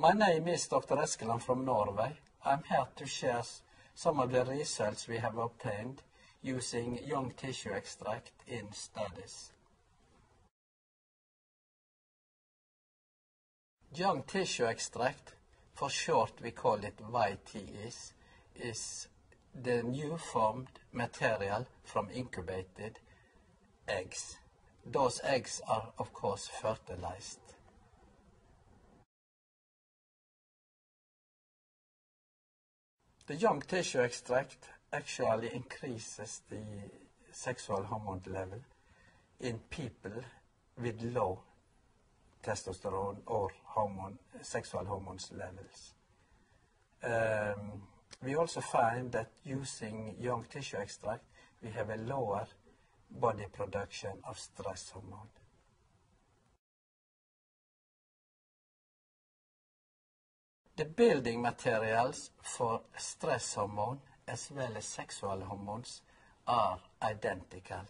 My name is Dr. Eskeland from Norway. I'm here to share some of the results we have obtained using young tissue extract in studies. Young tissue extract, for short we call it YTEs, is the new formed material from incubated eggs. Those eggs are of course fertilized. The young tissue extract actually increases the sexual hormone level in people with low testosterone or hormone, sexual hormones levels. Um, we also find that using young tissue extract, we have a lower body production of stress hormone. The building materials for stress hormone as well as sexual hormones are identical.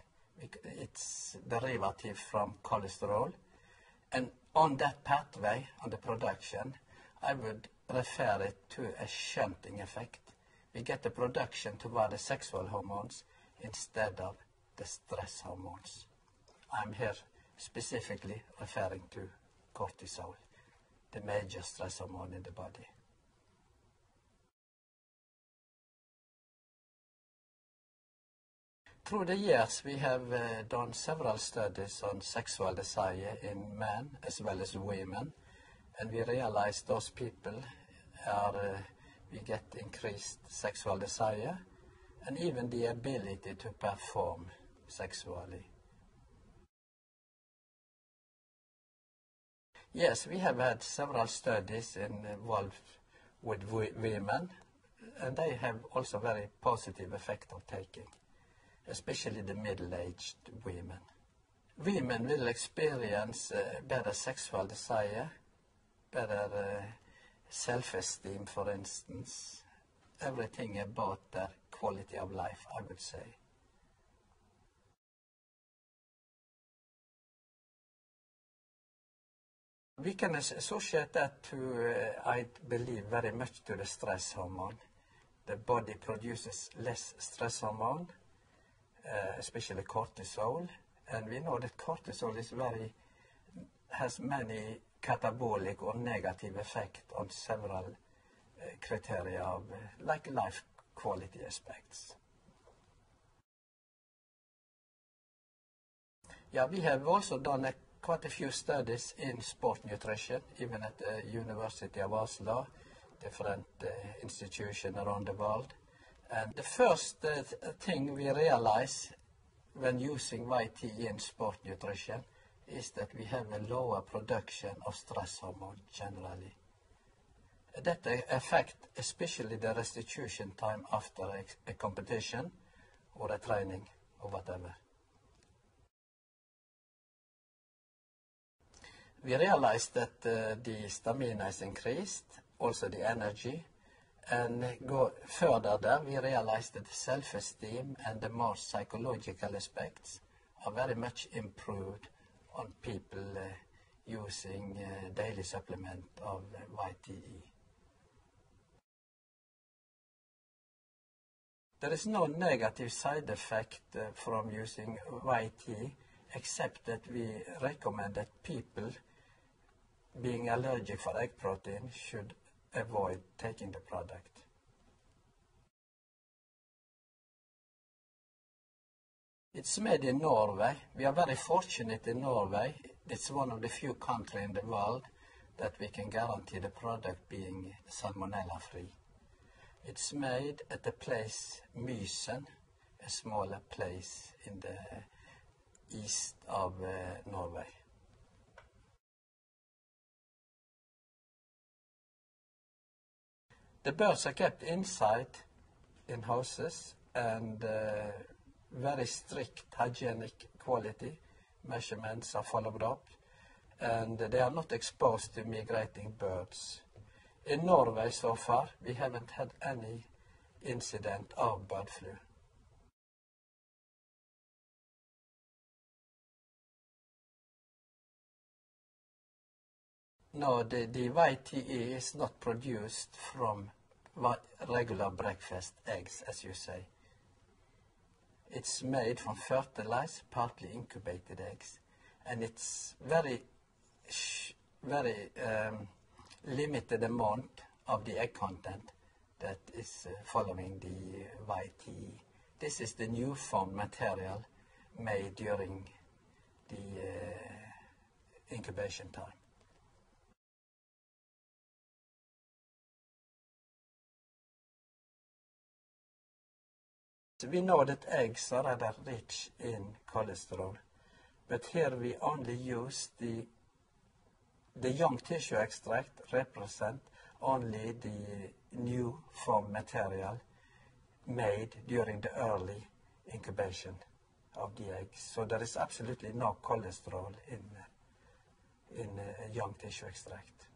It's derivative from cholesterol. And on that pathway, on the production, I would refer it to a shunting effect. We get the production toward the sexual hormones instead of the stress hormones. I'm here specifically referring to cortisol the major stress hormone in the body. Through the years, we have uh, done several studies on sexual desire in men as well as women, and we realize those people are, uh, we get increased sexual desire and even the ability to perform sexually. Yes, we have had several studies involved with women, and they have also very positive effect of taking, especially the middle-aged women. Women will experience uh, better sexual desire, better uh, self-esteem, for instance, everything about their quality of life, I would say. We can associate that to, uh, I believe, very much to the stress hormone. The body produces less stress hormone, uh, especially cortisol, and we know that cortisol is very has many catabolic or negative effect on several uh, criteria of uh, like life quality aspects. Yeah, we have also done a quite a few studies in sport nutrition, even at the University of Oslo, different uh, institutions around the world. And the first uh, thing we realize when using YT in sport nutrition is that we have a lower production of stress hormone generally. That affects especially the restitution time after a, a competition or a training or whatever. We realized that uh, the stamina is increased, also the energy, and go further there, we realized that the self-esteem and the more psychological aspects are very much improved on people uh, using uh, daily supplement of YTE. There is no negative side effect uh, from using YTE except that we recommend that people being allergic for egg protein should avoid taking the product. It's made in Norway. We are very fortunate in Norway. It's one of the few countries in the world that we can guarantee the product being salmonella free. It's made at the place Mysen, a smaller place in the east of uh, Norway. The birds are kept inside in houses and uh, very strict hygienic quality measurements are followed up and they are not exposed to migrating birds. In Norway so far we haven't had any incident of bird flu. No, the, the YTE is not produced from regular breakfast eggs, as you say. It's made from fertilized, partly incubated eggs, and it's very, very um, limited amount of the egg content that is uh, following the YTE. This is the new formed material made during the uh, incubation time. We know that eggs are rather rich in cholesterol, but here we only use the the young tissue extract represent only the new form material made during the early incubation of the eggs. So there is absolutely no cholesterol in in uh, young tissue extract.